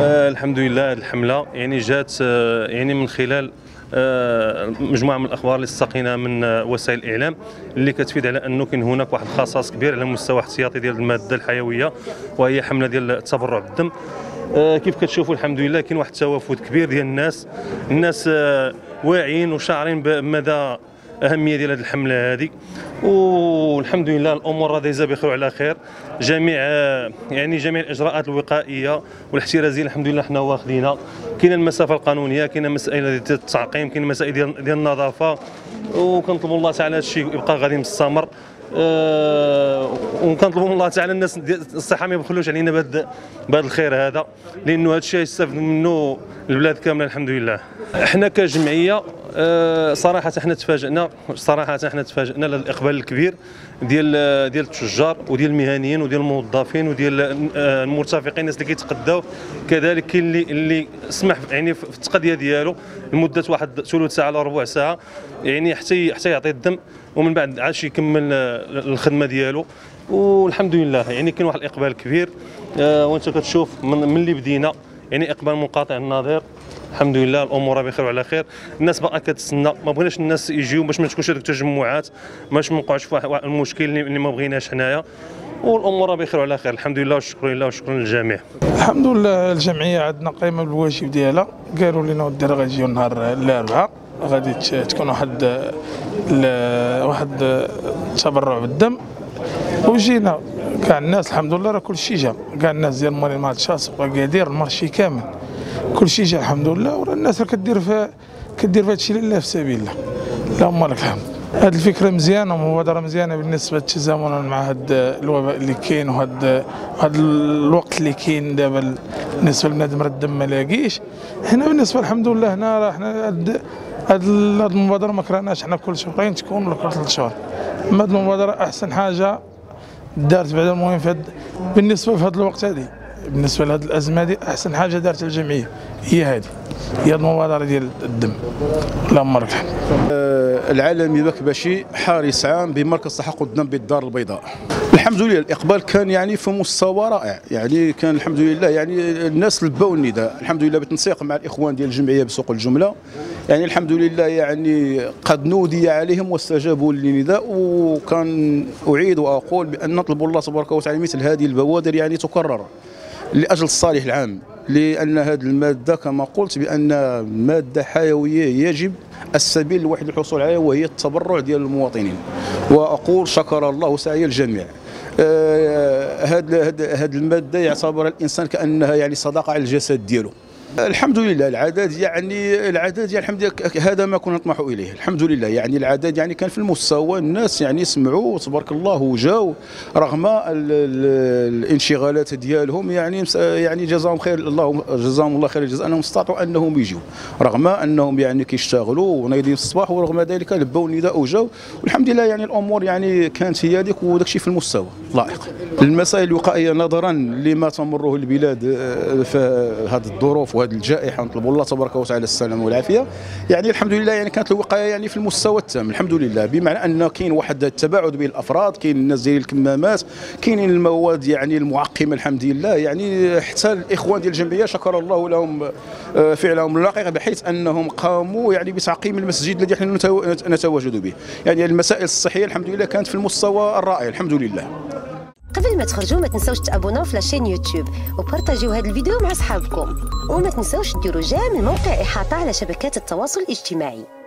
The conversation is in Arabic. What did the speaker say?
آه الحمد لله هذه الحمله. يعني جات آه يعني من خلال آه مجموعة من الأخبار اللي استقينا من آه وسائل الإعلام اللي كتفيد على أنه كاين هناك واحد الخصاص كبير على مستوى احتياطي ديال المادة الحيوية وهي حملة ديال التبرع بالدم آه كيف كتشوفوا الحمد لله كاين واحد التوافد كبير ديال الناس. الناس واعيين وشاعرين بمدى أهمية ديال هذه الحملة هذه والحمد لله الأمور راه بخير وعلى خير. جميع يعني جميع الإجراءات الوقائية والاحترازية الحمد لله حنا واخدينها. كاين المسافة القانونية كاين مسائل ديال التعقيم كاين مسائل ديال النظافة. وكنطلبوا الله تعالى هذا الشيء يبقى غادي مستمر. أه وكنطلبوا من الله تعالى الناس الصحة ما يبخلوش علينا بهذا بهذا الخير هذا. لأنه هذا الشيء يستافد منه البلاد كاملة الحمد لله إحنا كجمعية صراحة إحنا تفاجئنا صراحة إحنا تفاجئنا للاقبال الكبير ديال ديال التجار وديال المهنيين وديال الموظفين وديال المرتفقين الناس اللي كيتقداو. كذلك كاين اللي اللي سمح يعني في التقضية ديالو لمدة واحد ثلث ساعة ولا ربع ساعة يعني حتى حتى يعطي الدم ومن بعد عاد يكمل الخدمة ديالو. والحمد لله يعني كاين واحد الإقبال كبير. آه وانت كتشوف من, من اللي بدينا يعني إقبال منقطع النظير. الحمد لله الأمور بخير وعلى خير الناس باقا كتسنى ما بغيناش الناس يجيو باش ما تكونش هذوك التجمعات باش ما نوقعوش في واحد المشكل اللي ما بغيناش حنايا والامور بخير وعلى خير الحمد لله والشكر لله والشكر للجميع الحمد لله الجمعيه عندنا قايمه بالواجب ديالها قالوا لنا راه غيجيو نهار الاربعاء غادي تكون واحد واحد التبرع بالدم وجينا كاع الناس الحمد لله راه كل شيء جا كاع الناس ديال مع الشاص وكادير المارشي كامل كل شيء جا الحمد لله. وراه الناس راه كدير في كدير في هادشي لله في سبيل الله. اللهم لك الحمد هذه الفكرة مزيانة ومبادره مزيانة بالنسبة تزامنا مع هذا الوباء اللي كاين وهذا هذا الوقت اللي كاين دابا بالنسبة لبنادم راه الدم ما لاقيش. هنا بالنسبة الحمد لله هنا راه حنا هذه المبادرة ما كرهناش. حنا كل شهرين تكون ولا كل ثلاث شهور. أما هذه المبادرة أحسن حاجة دارت بعد المهم في بالنسبة في هذا الوقت هذه بالنسبة لهذه الأزمة هذه أحسن حاجة دارت الجمعية هي هذه هي المبادرة ديال الدم. اللهم لك الحمد العالمي بكبشي حارس عام بمركز تحقق الدم بالدار البيضاء. الحمد لله الإقبال كان يعني في مستوى رائع. يعني كان الحمد لله يعني الناس لبوا النداء. الحمد لله بالتنسيق مع الإخوان ديال الجمعية بسوق الجملة. يعني الحمد لله يعني قد نودي عليهم واستجابوا للنداء. وكان أعيد وأقول بأن نطلب الله تبارك وتعالى مثل هذه البوادر يعني تكرر. لأجل الصالح العام لأن هذه المادة كما قلت بأن مادة حيوية يجب السبيل الوحيد للحصول عليها وهي التبرع ديال المواطنين. وأقول شكر الله سعي الجميع. هذه آه المادة يعتبر الإنسان كأنها يعني صدقه على الجسد ديالو. الحمد لله العدد يعني العدد يعني الحمد لله هذا ما كنا نطمح إليه الحمد لله. يعني العدد يعني كان في المستوى الناس يعني سمعوا تبارك الله وجاوا رغم الانشغالات ديالهم يعني يعني جزاهم خير الله جزاهم الله خير الجزاء أنهم استطاعوا أنهم يجوا رغم أنهم يعني كيشتغلوا ونايضين الصباح ورغم ذلك لبوا النداء وجاوا والحمد لله يعني الأمور يعني كانت هي هذيك وداك الشيء في المستوى لائق. المسائل الوقائية نظرا لما تمره البلاد في هذه الظروف وهذه الجائحة. نطلب الله تبارك وتعالى السلامة والعافية. يعني الحمد لله يعني كانت الوقاية يعني في المستوى التام. الحمد لله. بمعنى أن كاين واحد التباعد بين الأفراد كاين الناس ديال الكمامات كاينين المواد يعني المعقمة الحمد لله. يعني حتى الإخوان ديال الجمعيه شكر الله لهم فعلهم اللقيق بحيث أنهم قاموا يعني بتعقيم المسجد الذي نحن نتواجد به. يعني المسائل الصحية الحمد لله كانت في المستوى الرائع. الحمد لله. قبل ما تخرجوا ما تنسوش تابوناو في la chaîne YouTube و بارطاجيو هذا الفيديو مع اصحابكم وما تنسوش ديروا j'aime الموقع إحاطة على شبكات التواصل الاجتماعي.